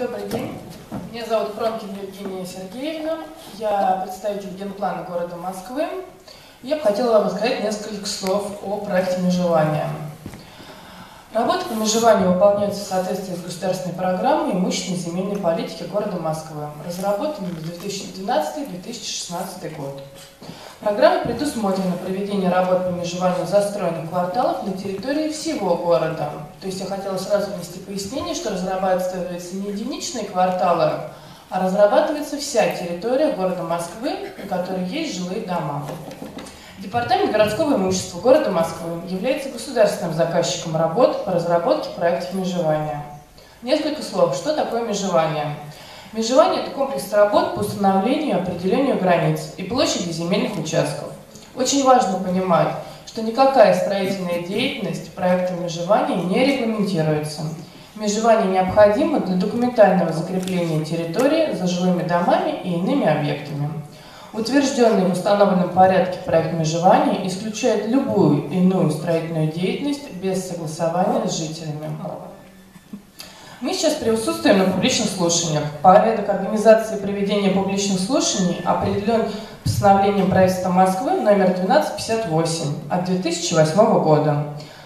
Добрый день. Меня зовут Пронкин Евгения Сергеевна. Я представитель генплана города Москвы. Я бы хотела вам рассказать несколько слов о проекте межевания. Работа по межеванию выполняется в соответствии с государственной программой имущественной земельной политики города Москвы, разработанной на 2012-2016 год. Программа предусмотрена проведение работ по межеванию застроенных кварталов на территории всего города. То есть я хотела сразу внести пояснение, что разрабатываются не единичные кварталы, а разрабатывается вся территория города Москвы, на которой есть жилые дома. Департамент городского имущества города Москвы является государственным заказчиком работ по разработке проектов межевания. Несколько слов. Что такое межевание? Межевание – это комплекс работ по установлению и определению границ и площади земельных участков. Очень важно понимать, что никакая строительная деятельность проекта межевания не регламентируется. Межевание необходимо для документального закрепления территории за жилыми домами и иными объектами. Утвержденный в установленном порядке проект межевания исключает любую иную строительную деятельность без согласования с жителями. Мы сейчас присутствуем на публичных слушаниях. Порядок организации проведения публичных слушаний определен постановлением правительства Москвы номер 1258 от 2008 года.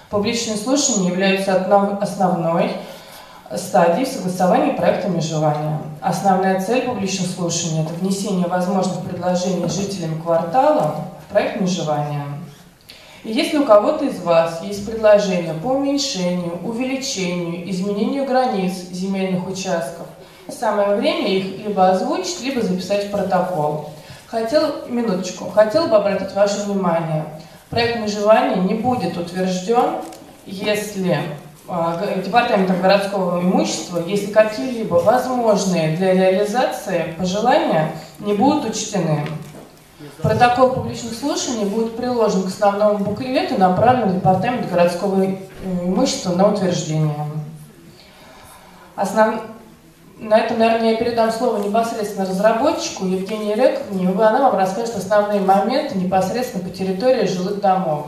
Публичные слушания являются основной стадией согласования проекта межевания. Основная цель публичных слушаний – это внесение возможных предложений жителям квартала в проект межевания. И если у кого-то из вас есть предложения по уменьшению, увеличению, изменению границ земельных участков, самое время их либо озвучить, либо записать в протокол. Хотел, минуточку, хотел бы обратить ваше внимание, проект межевания не будет утвержден, если Департаментом городского имущества, если какие-либо возможные для реализации пожелания не будут учтены. Протокол публичных слушаний будет приложен к основному буклету, направленному в Департамент городского имущества на утверждение. Основ... На этом, наверное, я передам слово непосредственно разработчику Евгении Рековне, и она вам расскажет основные моменты непосредственно по территории жилых домов.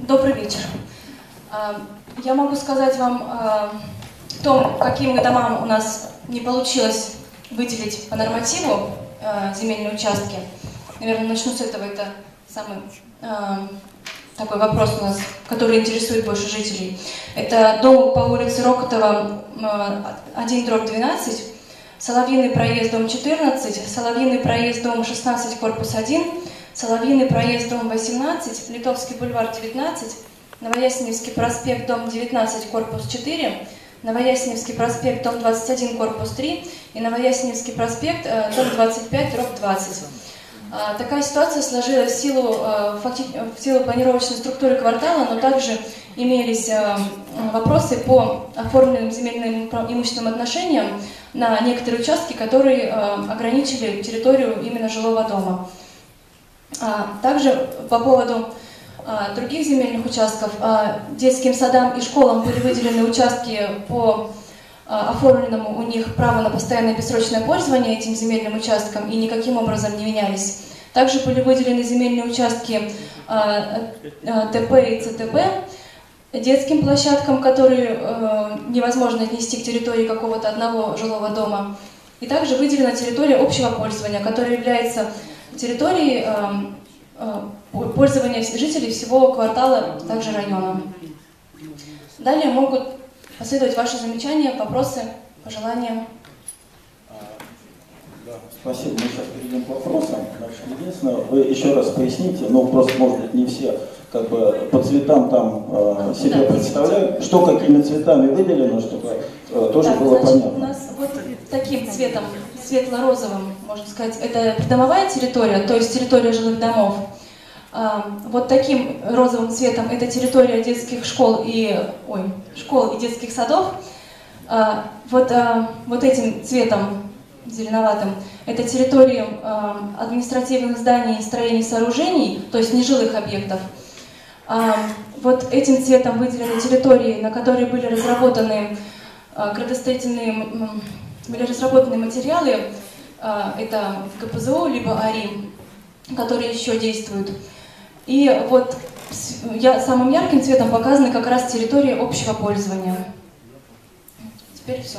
Добрый вечер. А, я могу сказать вам о том, каким домам у нас не получилось выделить по нормативу а, земельные участки. Наверное, начну с этого. Это самый а, такой вопрос у нас, который интересует больше жителей. Это дом по улице Рокотова 1 дробь 12, Соловьиный проезд, дом 14, Соловьиный проезд, дом 16, корпус 1, Соловьиный проезд, дом 18, Литовский бульвар 19, Новоясеневский проспект, дом 19, корпус 4, Новоясеневский проспект, дом 21, корпус 3 и Новоясеневский проспект, э, дом 25, дробь 20. А, такая ситуация сложилась в силу, э, в силу планировочной структуры квартала, но также имелись э, вопросы по оформленным земельным имущественным отношениям на некоторые участки, которые ограничили территорию именно жилого дома. А, также по поводу а, других земельных участков а, детским садам и школам были выделены участки по оформленному у них право на постоянное бессрочное пользование этим земельным участком и никаким образом не менялись. Также были выделены земельные участки ТП и ЦТП детским площадкам, которые невозможно отнести к территории какого-то одного жилого дома. И также выделена территория общего пользования, которая является территории эм, э, пользования жителей всего квартала, также района. Далее могут последовать ваши замечания, вопросы, пожелания. Спасибо. Мы сейчас перейдем к вопросам. Значит, единственное, вы еще раз поясните, ну просто, может быть, не все как бы по цветам там э, себе да, представляют, что какими цветами выделено, чтобы э, тоже так, было значит, понятно. У нас вот таким цветом светло-розовым, можно сказать, это придомовая территория, то есть территория жилых домов. А, вот таким розовым цветом это территория детских школ и, ой, школ и детских садов. А, вот, а, вот этим цветом зеленоватым это территория административных зданий, строений, сооружений, то есть нежилых объектов. Вот этим цветом выделены территории, на которые были разработаны градостроительные были разработаны материалы, а, это КПЗО, либо АРИ, которые еще действуют. И вот я, самым ярким цветом показаны как раз территории общего пользования. Теперь все.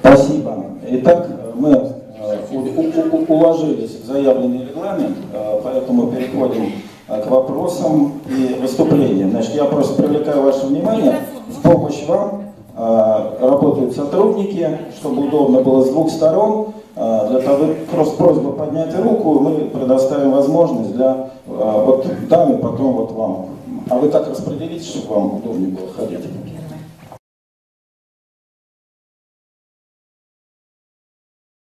Спасибо. Итак, мы э, уложились в заявленный регламент, э, поэтому переходим э, к вопросам и выступлениям. Значит, я просто привлекаю ваше внимание. В помощь вам работают сотрудники, чтобы удобно было с двух сторон. Э, Для того, просто просьба поднять руку, мы предоставим возможность для э, вот даме, потом вот вам. А вы так распределите, чтобы вам удобнее было ходить.